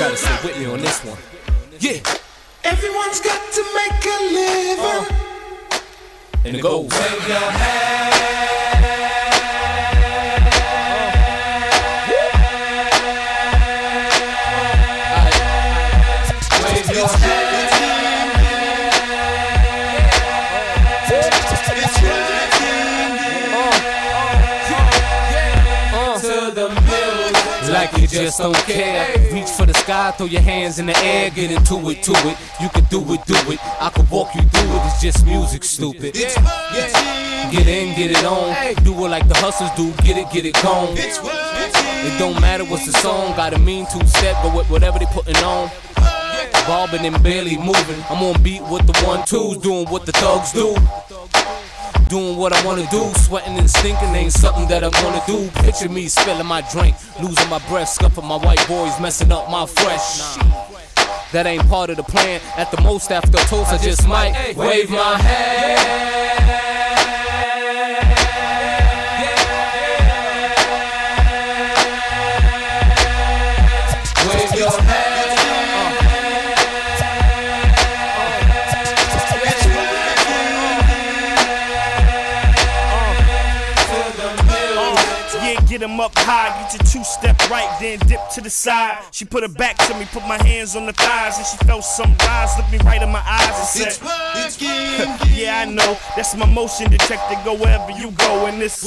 gotta stay with me on this one. Yeah, Everyone's got to make a living. and it goes. Just don't care. Reach for the sky, throw your hands in the air, get into it, to it. You can do it, do it. I could walk you through it. It's just music, stupid. Get in, get it on. Do it like the hustlers do. Get it, get it gone. It don't matter what's the song. Got a mean two step, but with whatever they putting on. Bobbing and barely moving. I'm on beat with the one twos, doing what the thugs do. Doing what I wanna do, sweating and stinking ain't something that I'm gonna do. Picture me spilling my drink, losing my breath, scuffing my white boys, messing up my fresh. That ain't part of the plan. At the most, after toast, I just might wave my hand. Get him up high, get your two step right, then dip to the side. She put her back to me, put my hands on the thighs, and she felt some rise, looked me right in my eyes and said, it's working, Yeah, I know, that's my motion detector, go wherever you go, and this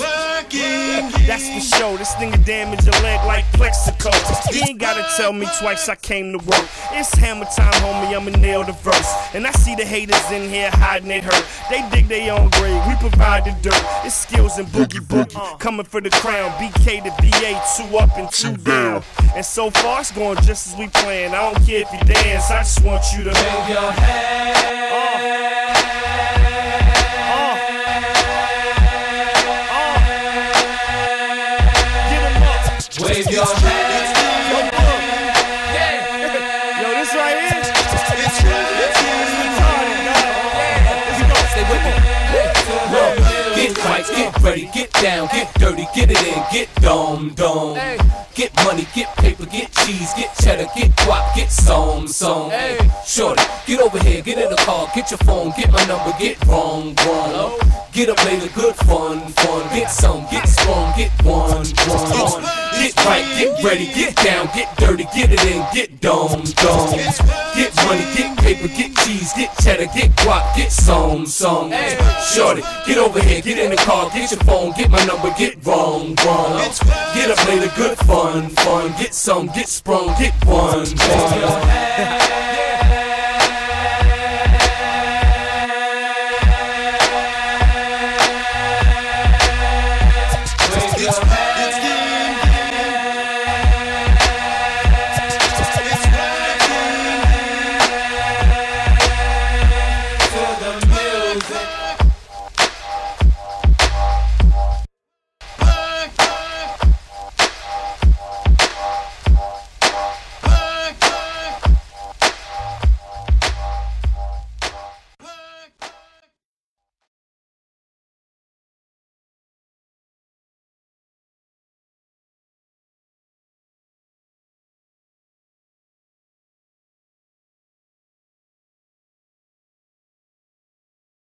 That's the show, this thing will damage your leg like Plaxico. You ain't gotta tell me twice I came to work. It's hammer time, homie, I'ma nail the verse. And I see the haters in here hiding it hurt. They dig their own grave, we provide the dirt. It's Skillz and boogie boogie, coming for the crown. BK to VA, two up and two down. And so far, it's going just as we planned. I don't care if you dance, I just want you to Wave your oh. hand. Oh. Oh. get 'em up. Wave your hand. Down, get dirty, get it in, get dome, dome. Get money, get paper, get cheese, get cheddar, get guap, get some, some. Shorty, get over here, get in the car, get your phone, get my number, get wrong, wrong. Get up later, good fun, fun. Get some, get strong, get one, one. Get right, get ready, get down, get dirty, get it in, get dome, dome. Get money, get paper, get cheese, get cheddar, get guap, get some, some. Shorty, get over here, get in the car, get your phone, get my number, get wrong, wrong. Get up later, good fun, fun. Get some, get sprung, get one, one. Music.